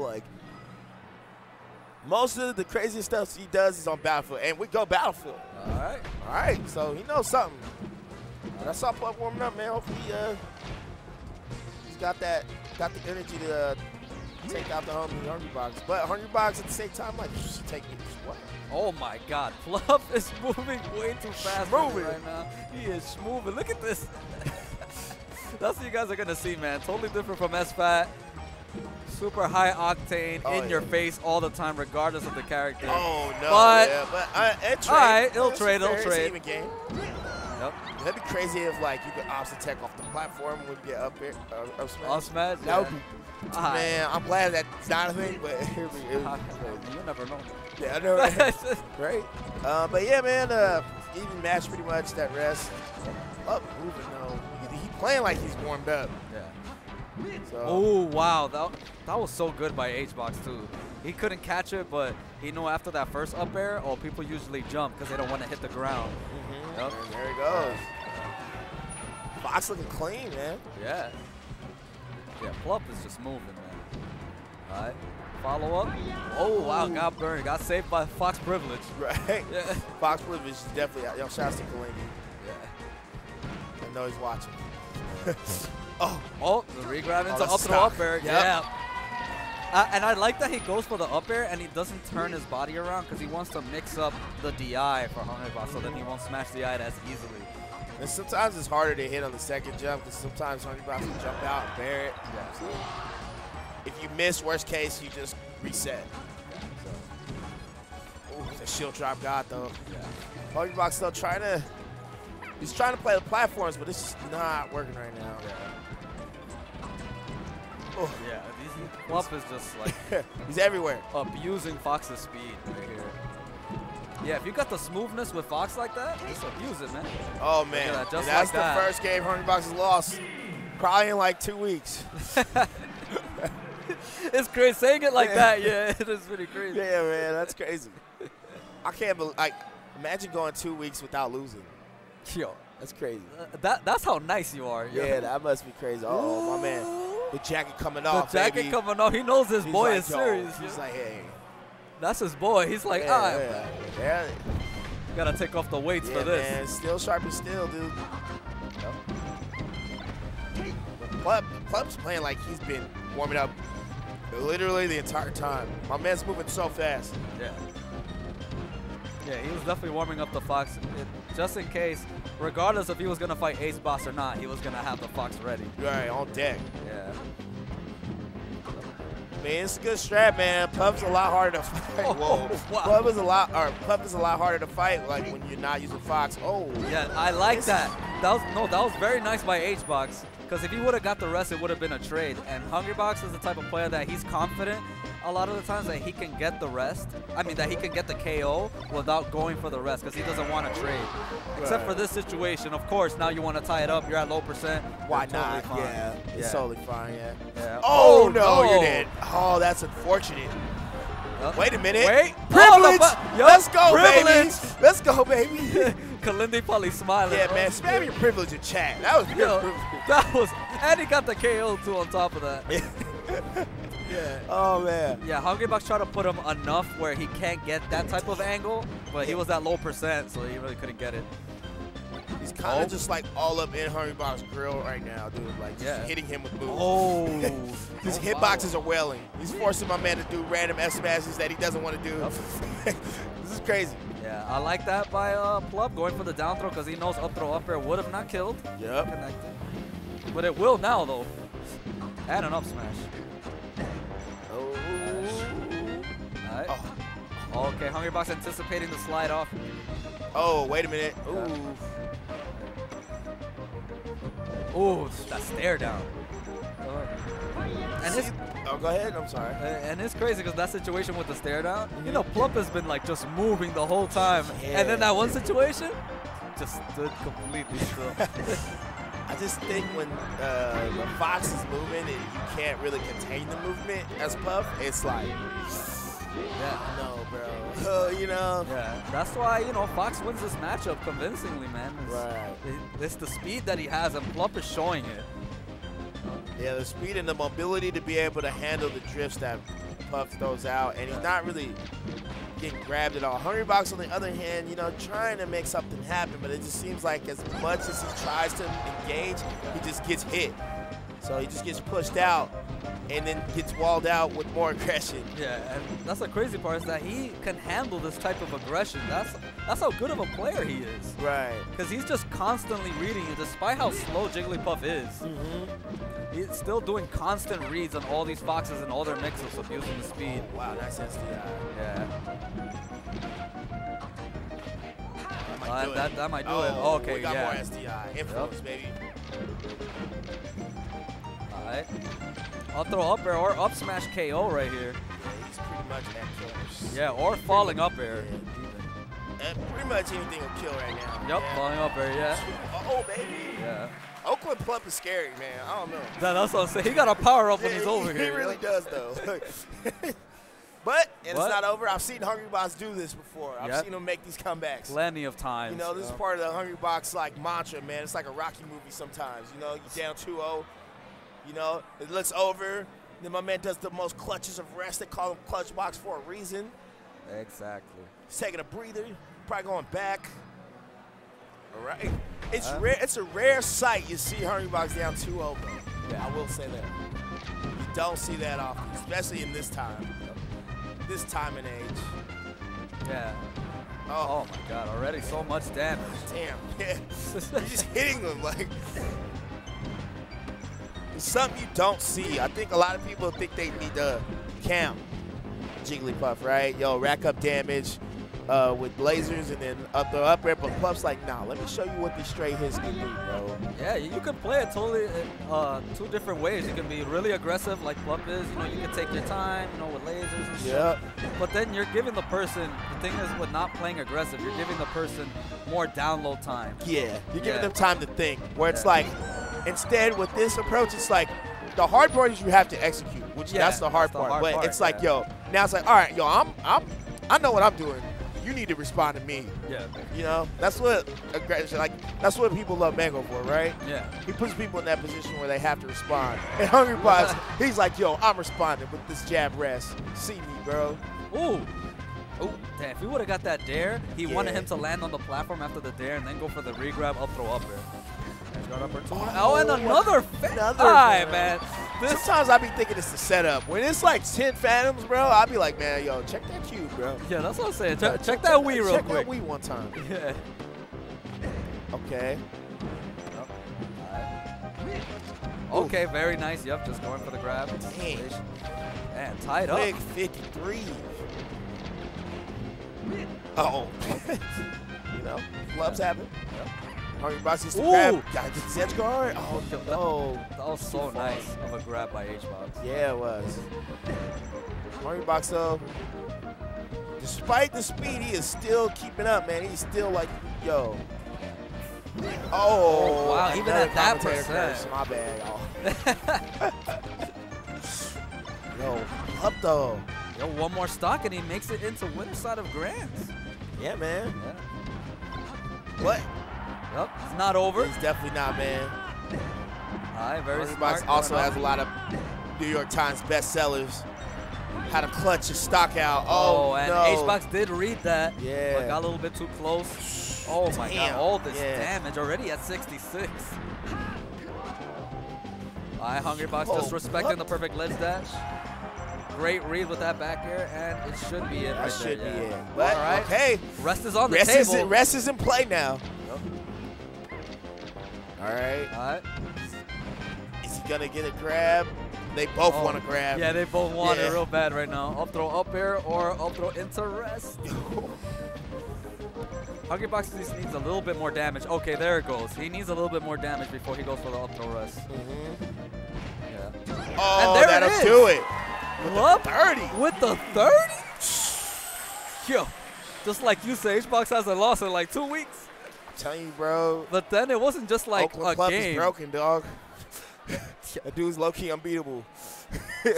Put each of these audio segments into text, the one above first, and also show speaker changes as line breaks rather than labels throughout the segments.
like most of the craziest stuff he does is on Battlefield, and we go Battlefield.
All right.
All right, so he knows something. That's saw Pup warming up, man. Hopefully, uh, he's got that, got the energy to uh, take out the hungry, hungry box. But hungry box at the same time, like, take me. What?
Oh my God, Fluff is moving way too fast
Moving.
right now. He is moving. Look at this. That's what you guys are gonna see, man. Totally different from SFAT. Super high octane,
Oh,
in your face all the time, regardless of the character.
Oh no!
But-
yeah, but uh, trade.
All right, it'll trade, it'll trade.
even game.
Yep.
That'd be crazy if like you could ops attack off the platform when you get up here, uh, up smash.
All smash.
That would
yeah.
be,
right.
man. I'm glad that's not a thing, but it would be, it would be.
You never know.
Yeah, I know, right? right? Uh, but yeah, man, uh, even match pretty much that rest. Up moving though. He, he playing like he's warmed up.
yeah.
So
Oh wow, that that was so good by HBox too. He couldn't catch it, but he knew after that first up air, oh, people usually jump because they don't want to hit the ground.
mhm,
Yep.
and there he goes. Fox looking clean, man.
Yeah. Yeah, Plup is just moving, man. All right. Follow up. Oh wow, got burned. Got saved by Fox Privilege.
Right?
Yeah.
Fox Privilege is definitely out. Yo, shout out to Kalindi.
Yeah.
I know he's watching. oh,
Oh, the regrab into
that's
up throw up air.
Yep.
Yeah. Uh, and I like that he goes for the up air and he doesn't turn his body around because he wants to mix up the DI for Honeybox so then he won't smash the DI as easily.
and sometimes it's harder to hit on the second jump because sometimes Box can jump out and bear it.
Yeah.
So if you miss, worst case, you just reset. Ooh, the shield drop god though.
Yeah.
Still trying to. He's trying to play the platforms, but it's just not working right now. Oh,
Yeah. These Plup is just like
he's everywhere.
abusing Fox's speed right here. Yeah, if you got the smoothness with Fox like that, just abuse it, man.
Oh man,
that,
that's
like
the
that.
first game Honey Box has lost. Probably in like two weeks.
It's crazy saying it like
Yeah.
that. Yeah, it is pretty crazy.
Yeah, man, that's crazy. I can't believe. Like, imagine going two weeks without losing.
Yo,
That's crazy.
uh, that that's how nice you are. yo.
Yeah, that must be crazy. Oh, my man, the jacket coming
The
off.
The jacket
baby.
coming off. He knows his
He's
boy
like,
is serious.
He's
yo.
like, hey,
That's his boy. He's like,
yeah,
ah,
yeah, yeah,
gotta take off the weights
yeah,
for this.
man, still sharp as steel, dude. Plup, Plup's playing like he's been warming up literally the entire time. My man's moving so fast.
Yeah. Yeah, he was definitely warming up the Fox it, just in case, regardless if he was gonna fight Ace Boss or not, he was gonna have the Fox ready.
Right, on deck.
Yeah.
Man, it's a good strat, man. Puff's a lot harder to fight.
Oh,
Whoa.
wow.
Puff is a lot, or Puff is a lot harder to fight, like when you're not using Fox. Oh,
Yeah, I like
This-
that. That was no, that was very nice by H-Box. Because if he would have got the rest, it would have been a trade. And Hungrybox is the type of player that he's confident a lot of the times that he can get the rest. I mean, that he can get the KO without going for the rest because he doesn't want to trade. Except for this situation, of course, now you want to tie it up. You're at low percent.
why
totally
not?
fine.
Yeah, it's
Yeah.
totally fine. Yeah.
Yeah.
Oh, oh no, you're dead. Oh, that's unfortunate.
Yup.
Wait a minute.
Wait.
Privilege.
Oh, yup,
Let's go,
privilege.
baby. Let's go, baby.
Kalindi probably smiling.
yeah,
Oh,
man. Spam your privilege in chat. That was good
Yo, that was, and he got the KO too on top of that. Yeah.
Oh man.
Yeah, Hungry Hungrybox tried to put him enough where he can't get that type of angle, but he was at low percent, so he really couldn't get it.
He's kind of
Oh.
just like all up in Hungrybox grill right now, dude. Like just
Yeah.
hitting him with moves.
Oh,
His
Oh,
hitboxes
wow.
are wailing. He's forcing my man to do random S smashes that he doesn't want to do. this is crazy.
Yeah, I like that by uh, Plup going for the down throw because he knows up throw up air would have not killed.
Yep.
Connected. But it will now though. And an up smash. Alright.
Oh.
Okay, Hungrybox anticipating the slide off.
Oh, wait a minute. Ooh.
Ooh, that stare down. And his
Oh, go ahead. I'm sorry.
And it's crazy because that situation with the stare down, you know, Plup has been like just moving the whole time. And then that one situation, just stood completely still.
I just think when uh, the fox is moving and you can't really contain the movement as Puff, it's like,
yeah.
no, bro. You know?
Yeah, that's why, you know, Fox wins this matchup convincingly, man. It's,
Right.
it- it's the speed that he has, and Plup is showing it.
Yeah, the speed and the mobility to be able to handle the drifts that Puff throws out, and he's not really getting grabbed at all. Hungry Box, on the other hand, you know, trying to make something happen, but it just seems like as much as he tries to engage, he just gets hit. So he just gets pushed out and then gets walled out with more aggression.
Yeah, and that's the crazy part is that he can handle this type of aggression. That's that's how good of a player he is.
Right.
Because he's just constantly reading it, despite how slow Jigglypuff is.
Mm-hmm.
He's still doing constant reads on all these foxes and all their mix-ups of using the speed.
Wow, nice SDI.
Yeah.
That might
Uh, that- that might do
oh,
it. Okay,
we got
yeah.
more SDI. Influence, baby.
Alright. I'll throw up air or up smash KO right here.
Yeah, he's pretty much at killers.
Yeah, or falling up air.
Uh, pretty much anything will kill right now.
Yep,
Yeah.
falling up air, yeah.
Oh, baby.
Yeah.
Oakland Plup is scary, man. I don't know.
That, that's what I'm saying. He got a power up when
Yeah,
he's over
he
here.
He really does, though. but and
What?
it's not over. I've seen Hungry Box do this before. I've
Yep.
seen him make these comebacks.
Plenty of times.
You know, this is part of the Hungry Box like mantra, man. It's like a Rocky movie sometimes. You know, you're down 2-0. You know, it looks over. Then my man does the most clutches of rest. They call him clutch box for a reason.
Exactly.
He's taking a breather. Probably going back. All right. It's
Uh.
rare. It's a rare sight you see Hungry Box down 2-0.
Yeah.
I will say that. You don't see that often, especially in this time. This time and age.
Yeah.
Oh,
Oh my god, already so much damage.
damn. Yeah. You're just hitting them like. Something you don't see. I think a lot of people think they need to camp Jigglypuff, right? Yo, rack up damage uh, with lasers and then up the up air. But Puff's like, nah, let me show you what these straight hits can do, bro.
Yeah, you can play it totally in uh, two different ways. You can be really aggressive like Plup is. You know, you can take your time, you know, with lasers and
Yep.
stuff. But then you're giving the person, the thing is with not playing aggressive, you're giving the person more download time.
Yeah. You're giving
Yeah.
them time to think. Where it's
Yeah.
like, instead with this approach, it's like, the hard part is you have to execute, which
Yeah,
that's the hard
that's the
part.
hard
but
part,
it's like,
yeah.
yo, now it's like, all right, yo, I'm, I'm, I know what I'm doing. You need to respond to me.
Yeah.
You know, that's what aggression, like, that's what people love Mango for, right?
Yeah.
He puts people in that position where they have to respond. And Hungry Box, he's like, yo, I'm responding with this jab rest. See me, bro.
Ooh. Ooh, damn, if he would have got that dare, he wanted him to land on the platform after the dare and then go for the regrab, up throw up there.
Oh,
Oh, and another fa-
another
man. This
Sometimes I be thinking it's the setup. When it's like 10 phantoms, bro, I'll be like, man, yo, check that cube, bro.
Yeah, that's what I'm saying.
Yo,
Check, check that Wii real
check
quick.
that Wii one time.
Yeah.
Okay. Oh.
Okay, very nice. Yep, just going for the grab.
Damn.
And tied up.
Quick 53. Oh. you know, flubs happen.
Yep.
Hungry Box used to
Ooh.
grab. Gotta get the edge guard. Oh, oh no.
That was so nice of a grab by H-Box.
Yeah, it was. Hungry Box, though, despite the speed, he is still keeping up, man. He's still like, yo. Oh,
Oh, wow, even at that percent.
curse. My bad, y'all. yo, up though.
Yo, one more stock and he makes it into winner side of Grands.
Yeah, man.
Yeah.
What?
Yep, it's not over.
It's definitely not, man.
All right, very
Hungry
smart.
Also has a lot of New York Times bestsellers. How to clutch your stock out.
Oh,
Oh,
and
no.
H-Box did read that.
Yeah.
But got a little bit too close. Oh my god, all this
yeah.
damage already at 66. All right, Hungry Box just
Oh,
respecting
what?
the perfect ledge dash. Great read with that back air, and it should be it
That
right
should
there.
be
yeah.
it. But,
all right,
okay.
rest is on the
Rest
table.
is, in, rest is in play now. All right.
All right.
Is he going to get a grab? They both
Oh,
want to grab.
Yeah, they both want
Yeah.
it real bad right now. Up throw up air or up throw into rest. Hungry Box just needs a little bit more damage. Okay, there it goes. He needs a little bit more damage before he goes for the up throw rest.
Mhm.
Yeah.
Oh,
there it
that'll
is.
do it.
Up
30.
with the 30? Yo, just like you say, H-Box hasn't lost in like two weeks.
Telling you, bro.
But then it wasn't just like
Oakland
a
Club
game.
is broken, dog. that dude's low-key unbeatable.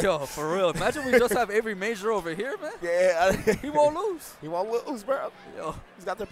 Yo, for real. Imagine we just have every Major over here, man.
Yeah.
He won't lose.
he won't lose, bro.
Yo.
He's got the